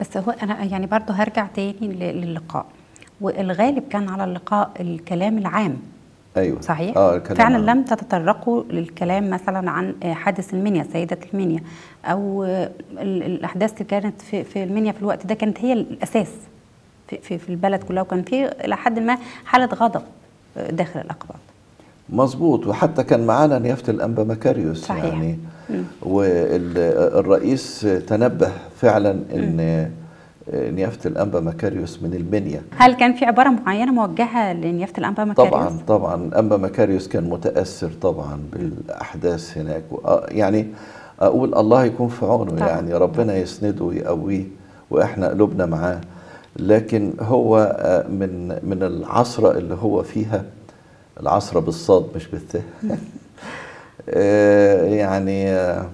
بس هو أنا يعني برضه هرجع تاني للقاء. والغالب كان على اللقاء الكلام العام. أيوه. صحيح؟ آه الكلام فعلا لم تتطرقوا للكلام مثلا عن آه، حادث المنيا سيدة المنيا أو آه، ال- الأحداث اللي كانت في في المنيا في الوقت ده كانت هي الأساس في في, البلد كلها وكان في إلى حد ما حالة غضب آه، داخل الأقباط. مظبوط. وحتى كان معانا نيافة الأنبا مكاريوس صحيح. يعني والرئيس تنبه فعلا إن نيافة الأنبا مكاريوس من المنيا. هل كان في عبارة معينة موجهة لنيافة الأنبا مكاريوس طبعا طبعا. الأنبا مكاريوس كان متأثر طبعا بالأحداث هناك. و- يعني أقول الله يكون في عونه طبعاً. يعني ربنا يسنده ويقويه وإحنا قلوبنا معاه. لكن هو آه، من من العصرة اللي هو فيها العصرة بالصاد مش بالثاء آه، يعني آه،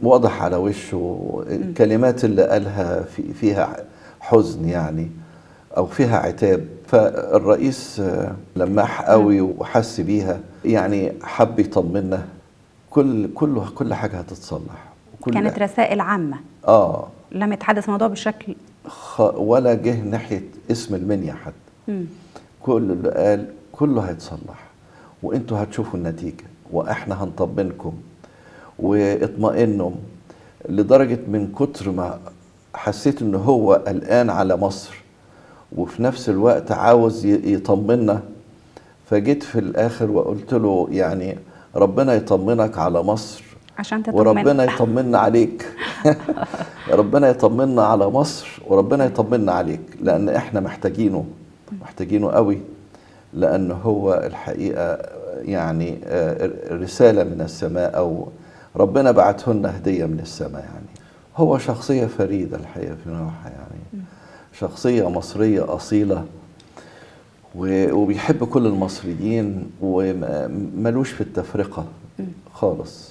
واضح على وشه. الكلمات اللي قالها في فيها حزن يعني أو فيها عتاب. فالرئيس آه، لماح قوي وحس بيها. يعني حب يطمنا كل كل كل حاجة هتتصلح. وكل كانت رسائل عامة. آه. لم يتحدث الموضوع بشكل خ... ولا جه ناحية اسم المنيا حد مم. كل اللي قال كله هيتصلح وانتوا هتشوفوا النتيجة وإحنا هنطمنكم وإطمئنوا. لدرجة من كتر ما حسيت إن هو قلقان على مصر وفي نفس الوقت عاوز يطمنا فجيت في الآخر وقلت له يعني ربنا يطمنك على مصر عشان تطمن. وربنا يطمنا عليك. ربنا يطمنا على مصر وربنا يطمنا عليك لأن إحنا محتاجينه. محتاجينه قوي لأن هو الحقيقة يعني آه، رسالة من السماء أو ربنا بعته لنا هدية من السماء يعني. هو شخصية فريدة الحقيقة في نوعها يعني. شخصية مصرية أصيلة و- وبيحب كل المصريين وملوش في التفرقة خالص.